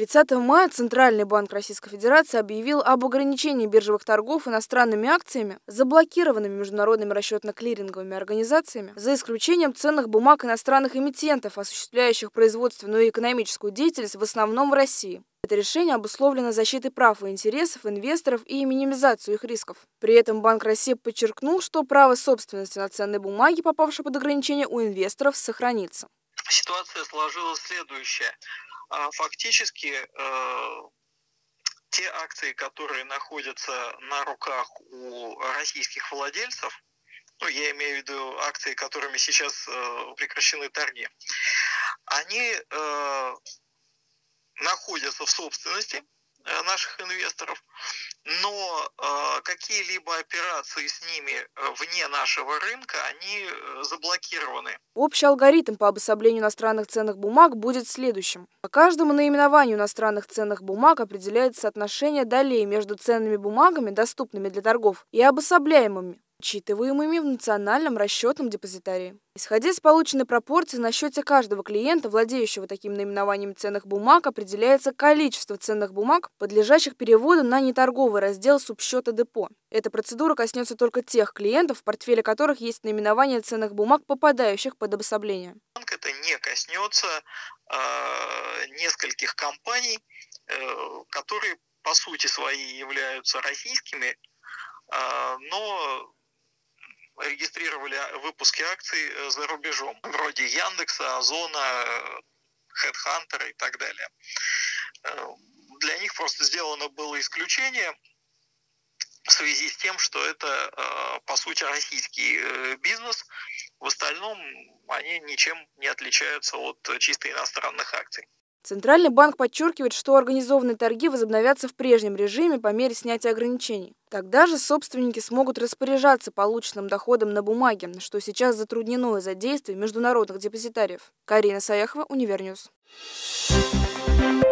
30 мая Центральный банк Российской Федерации объявил об ограничении биржевых торгов иностранными акциями, заблокированными международными расчетно-клиринговыми организациями, за исключением ценных бумаг иностранных эмитентов, осуществляющих производственную и экономическую деятельность в основном в России. Это решение обусловлено защитой прав и интересов инвесторов и минимизацию их рисков. При этом Банк России подчеркнул, что право собственности на ценные бумаги, попавшие под ограничение, у инвесторов сохранится. Ситуация сложилась следующая. А фактически э, те акции, которые находятся на руках у российских владельцев, ну, я имею в виду акции, которыми сейчас э, прекращены торги, они э, находятся в собственности Э, наших инвесторов, но э, какие-либо операции с ними э, вне нашего рынка, они э, заблокированы. Общий алгоритм по обособлению иностранных ценных бумаг будет следующим. По каждому наименованию иностранных ценных бумаг определяется соотношение долей между ценными бумагами, доступными для торгов, и обособляемыми учитываемыми в национальном расчетном депозитарии. Исходя из полученной пропорции, на счете каждого клиента, владеющего таким наименованием ценных бумаг, определяется количество ценных бумаг, подлежащих переводу на неторговый раздел субсчета депо. Эта процедура коснется только тех клиентов, в портфеле которых есть наименование ценных бумаг, попадающих под обособление. Это не коснется э, нескольких компаний, э, которые по сути своей являются российскими, э, но регистрировали выпуски акций э, за рубежом, вроде Яндекса, Озона, Headhunter и так далее. Э, для них просто сделано было исключение в связи с тем, что это, э, по сути, российский бизнес. В остальном они ничем не отличаются от чисто иностранных акций. Центральный банк подчеркивает, что организованные торги возобновятся в прежнем режиме по мере снятия ограничений. Тогда же собственники смогут распоряжаться полученным доходом на бумаге, что сейчас затруднено из-за действий международных депозитариев. Карина Саяхова, Univer News. Thank you